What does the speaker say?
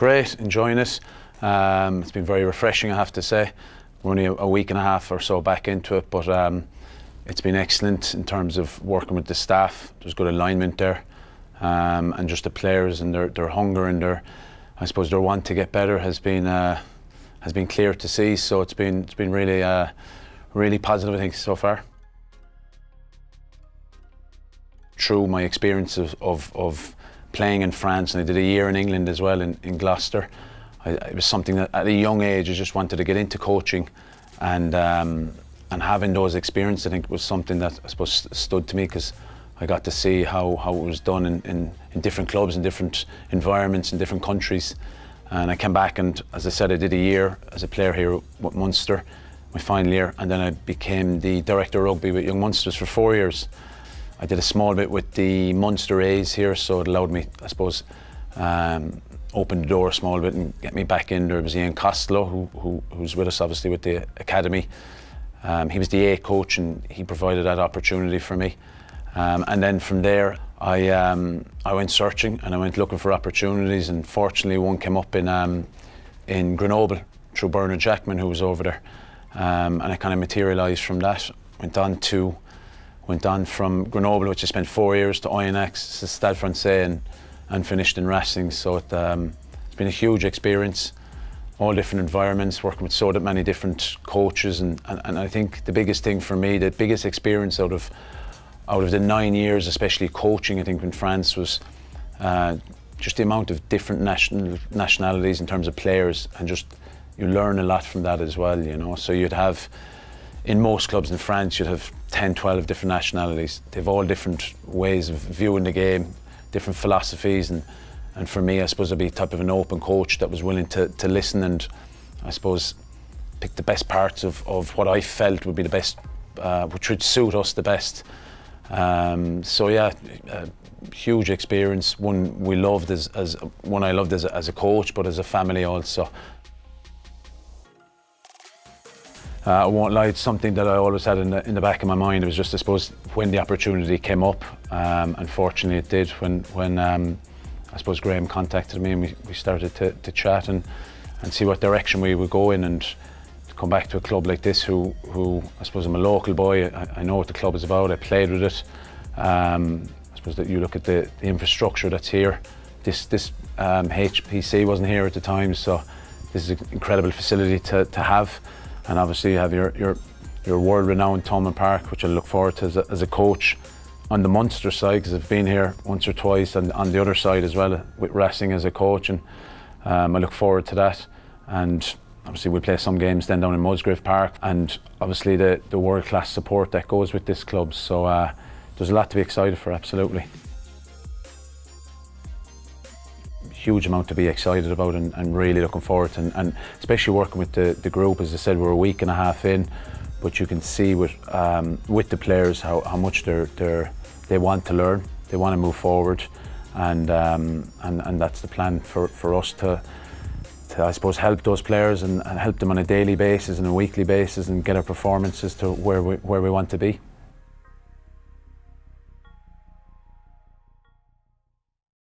Great, enjoying it. Um, it's been very refreshing, I have to say. We're only a, a week and a half or so back into it, but um, it's been excellent in terms of working with the staff. There's good alignment there, um, and just the players and their, their hunger and their, I suppose, their want to get better has been uh, has been clear to see. So it's been it's been really uh, really positive, I think, so far. Through my experience of, of, of playing in France, and I did a year in England as well in, in Gloucester. I, it was something that at a young age I just wanted to get into coaching, and um, and having those experiences I think was something that I suppose stood to me because I got to see how, how it was done in, in, in different clubs in different environments in different countries. And I came back and, as I said, I did a year as a player here with Munster, my final year, and then I became the director of rugby with Young Munsters for four years. I did a small bit with the Munster A's here, so it allowed me, I suppose, um, open the door a small bit and get me back in. There was Ian Costello, who, who, who's with us obviously with the academy. Um, he was the A coach and he provided that opportunity for me. Um, and then from there, I, um, I went searching and I went looking for opportunities and fortunately one came up in, um, in Grenoble through Bernard Jackman who was over there. Um, and I kind of materialised from that. Went on to, went on from Grenoble, which I spent four years, to INX, Oyonnax, Stade Francais and, and finished in Racing. So it, um, it's been a huge experience all different environments, working with so many different coaches, and, and, and I think the biggest thing for me, the biggest experience out of out of the nine years, especially coaching, I think in France was uh, just the amount of different national nationalities in terms of players, and just you learn a lot from that as well. You know, so you'd have in most clubs in France, you'd have 10, 12 different nationalities. They've all different ways of viewing the game, different philosophies, and and for me, I suppose I'd be type of an open coach that was willing to, to listen and I suppose pick the best parts of, of what I felt would be the best, uh, which would suit us the best. Um, so yeah, huge experience. One we loved as, as one I loved as as a coach, but as a family also. Uh, I won't lie, it's something that I always had in the, in the back of my mind. It was just, I suppose, when the opportunity came up, um, unfortunately it did, when, when um, I suppose Graham contacted me and we, we started to, to chat and, and see what direction we would go in and to come back to a club like this who, who I suppose I'm a local boy, I, I know what the club is about, I played with it. Um, I suppose that you look at the, the infrastructure that's here, this, this um, HPC wasn't here at the time so this is an incredible facility to, to have and obviously you have your, your, your world-renowned Thomond Park which I look forward to as a, as a coach on the Munster side because I've been here once or twice and on the other side as well with Racing as a coach and um, I look forward to that and obviously we'll play some games then down in Musgrave Park and obviously the, the world-class support that goes with this club so uh, there's a lot to be excited for absolutely. Huge amount to be excited about and, and really looking forward to and, and especially working with the, the group as I said we're a week and a half in but you can see with um, with the players how, how much they're they're they want to learn, they want to move forward, and um, and and that's the plan for for us to. To, I suppose help those players and, and help them on a daily basis and a weekly basis and get our performances to where we, where we want to be.